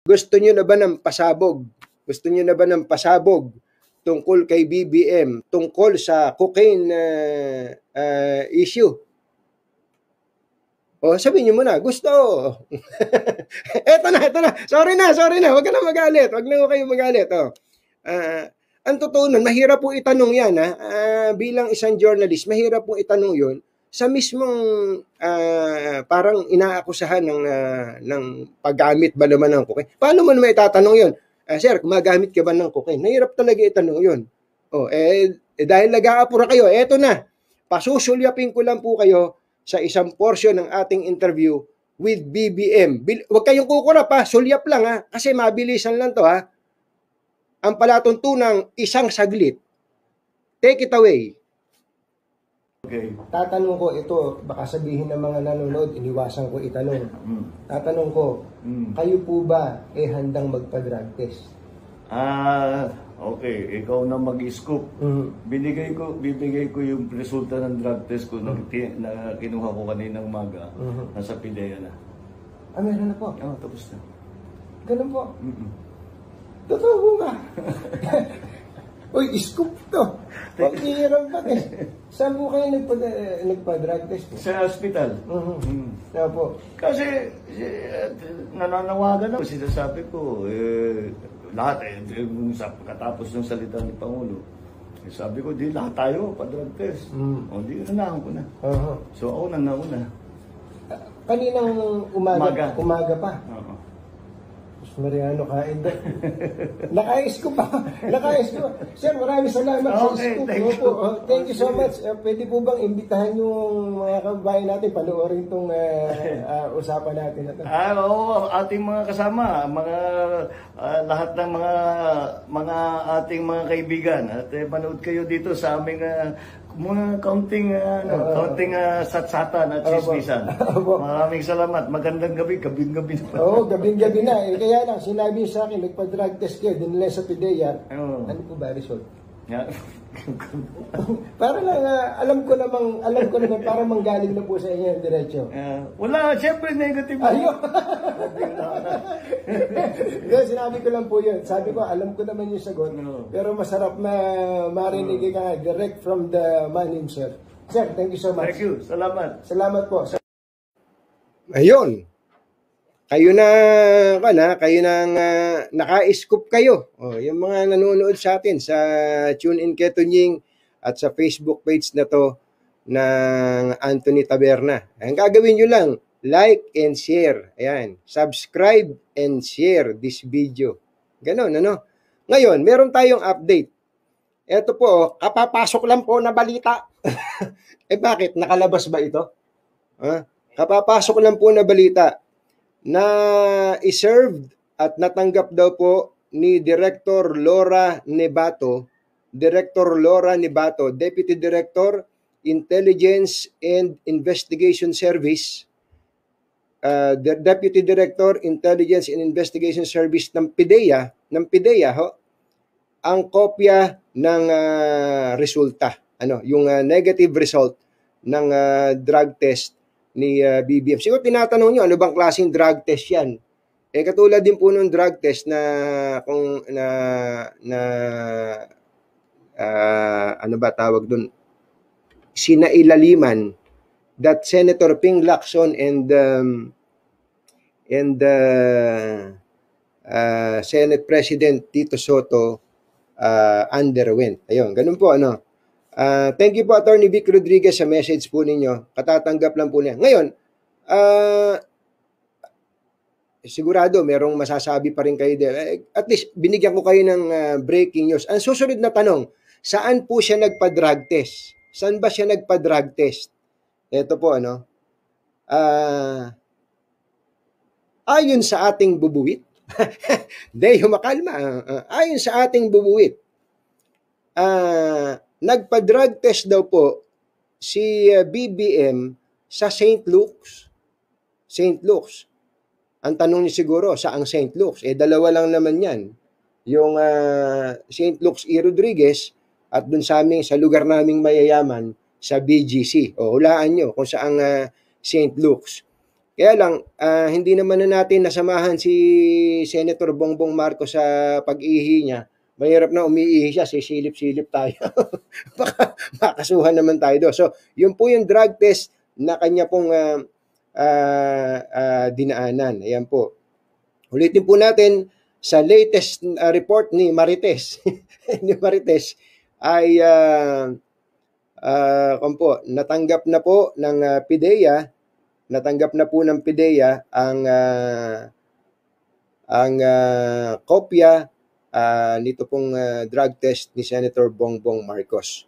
Gusto niyo na ba ng pasabog? Gusto niyo na ba ng pasabog tungkol kay BBM, tungkol sa cocaine uh, uh, issue? O, sabihin niyo muna, gusto. eto na, eto na. Sorry na, sorry na. Huwag ka na magalit. Huwag na kayo magalit. Oh. Uh, ang totoo nun, mahirap po itanong yan. Ha? Uh, bilang isang journalist, mahirap po itanong yun sa mismong uh, parang inaakusahan ng, uh, ng paggamit ba naman ng cocaine. Paano mo naman itatanong yun? Uh, sir, gumagamit ka ba ng cocaine? Nahirap talaga itanong yun. Oh, eh, eh dahil nag-aapura kayo, eto na. Pasusulyapin ko lang po kayo sa isang portion ng ating interview with BBM. Bil- Huwag kayong kukurap ha, sulyap lang ha, kasi mabilisan lang to ha. Ang palatuntunang isang saglit. Take it away. Okay. Tatanong ko ito, baka sabihin ng mga nanonood, iniwasan ko itanong. Mm. Tatanong ko, Mm. kayo po ba eh handang magpa-drug test? Ah, okay. Ikaw na mag-scoop. Mm. Binigay ko, bibigay ko yung resulta ng drug test ko na, ti- na kinuha ko kaninang umaga. Mhm. Nasa PIDEA na. Ah, meron na po. Oh, tapos na. Ganun po. Mm-mm. Totoo ba? Uy, scoop to. Pag-iiram pa eh. Saan po kayo nagpa, nagpa-drug test? po? Sa hospital. Mhm. Mm. Kaya po. Kasi eh, nananawagan ako, sinasabi ko, eh, lahat eh, sa katapos ng salita ni Pangulo, eh, sabi ko, di lahat tayo, pa-drug test. Mm. O, di, unahan ko na. Aha. So, ako nang nauna. Ah, Kaninang umaga, Umaga. umaga pa. Oo. Mas Mariano kain doon. Nakais ko pa. Nakais ko. Sir, maraming salamat sa Okay, scoop. thank you. Oh, thank you so much. Uh, pwede po bang imbitahan yung mga kababayan natin panoorin itong usapan natin na to? Ah, oo, ating mga kasama, mga ah, lahat ng mga mga ating mga kaibigan at eh, manood kayo dito sa aming ah, mga kaunting ah, ano, Oo. kaunting ah, satsatan at. Opo. Maraming salamat. Magandang gabi, gabing-gabi na. Oo, gabing-gabi na. Eh, kaya lang, sinabi sa akin, nagpa-drug test kayo, dinala sa PIDEA. Oo. Ano po ba result? Yeah. para lang, ah, alam ko namang, alam ko naman, para manggaling na po sa inyo yung diretso. Ah, wala, syempre negative. Ayun! Yan, sinabi ko lang po yun. Sabi ko, alam ko naman yung sagot. No. Pero masarap na marinig ka direct from the man himself. Sir, thank you so much. Thank you. Salamat. Salamat po. Ayun. Kayo na, kana, kayo nang uh, naka-scoop kayo. Oh, yung mga nanonood sa atin sa TuneIn Ketunying at sa Facebook page na to ng Anthony Taberna. Ang gagawin nyo lang, like and share. Ayan, subscribe and share this video. Ganon, ano? Ngayon, meron tayong update. Ito po, kapapasok lang po na balita. eh bakit? Nakalabas ba ito? Ha? Kapapasok lang po na balita na iserved at natanggap daw po ni Director Laura Nebato, Director Laura Nebato, Deputy Director, Intelligence and Investigation Service, uh, the Deputy Director, Intelligence and Investigation Service ng PIDEA, ng PIDEA ho, ang kopya ng uh, resulta, ano, yung uh, negative result ng uh, drug test ni uh, BBM. Siguro tinatanong nyo, ano bang klaseng drug test yan? Eh katulad din po nung drug test na kung na na uh, ano ba tawag doon? Sinailaliman that Senator Ping Lacson and um, and uh, uh, Senate President Tito Soto uh, underwent. Ayun, ganun po ano. Uh, thank you po Attorney Vic Rodriguez sa message po ninyo. Katatanggap lang po niya. Ngayon, uh, sigurado merong masasabi pa rin kayo din. Eh, At least binigyan ko kayo ng uh, breaking news. Ang susunod na tanong, saan po siya nagpa-drug test? Saan ba siya nagpa-drug test? Ito po ano. Ah ayon sa ating bubuwit, Deyo makalma. Uh, ayon sa ating bubuwit, ah nagpa-drug test daw po si uh, BBM sa St. Luke's. St. Luke's. Ang tanong niyo siguro, saang St. Luke's? Eh, dalawa lang naman yan. Yung uh, St. Luke's E. Rodriguez at dun sa amin, sa lugar naming mayayaman, sa BGC. O, hulaan nyo kung saang uh, St. Luke's. Kaya lang, ah, hindi naman na natin nasamahan si Senator Bongbong Marcos sa pag-ihi niya. Mahirap na umiihi siya, sisilip-silip tayo. Baka makasuhan naman tayo doon. So, yun po yung drug test na kanya pong ah, ah, ah, dinaanan. Ayan po. Ulitin po natin sa latest ah, report ni Marites. ni Marites ay uh, po, natanggap na po ng ah, PIDEA, natanggap na po ng PIDEA ang ah, ang ah, kopya ah, nito pong ah, drug test ni Senator Bongbong Marcos.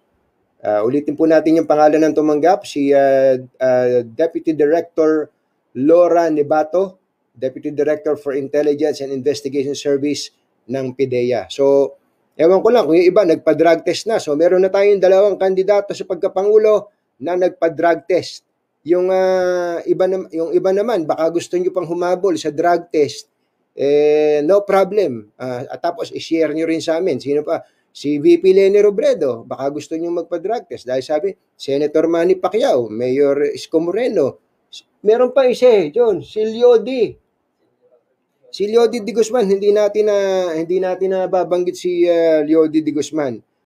Ah, ulitin po natin yung pangalan ng tumanggap, si ah, ah, Deputy Director Laura Nebato, Deputy Director for Intelligence and Investigation Service ng PIDEA. So, ewan ko lang kung yung iba nagpa-drug test na. So, meron na tayong dalawang kandidato sa pagkapangulo na nagpa-drug test. Yung ah, iba nam- yung iba naman baka gusto niyo pang humabol sa drug test. Eh no problem. Ah, at tapos i-share niyo rin sa amin. Sino pa? Si VP Leni Robredo, baka gusto niyo magpa-drug test dahil sabi Senator Manny Pacquiao, Mayor Isko Moreno. Meron pa isa eh, John, si Lyodi. Si Lyodi Di Guzman, hindi natin na hindi natin na babanggit si uh, Lyodi Di Guzman.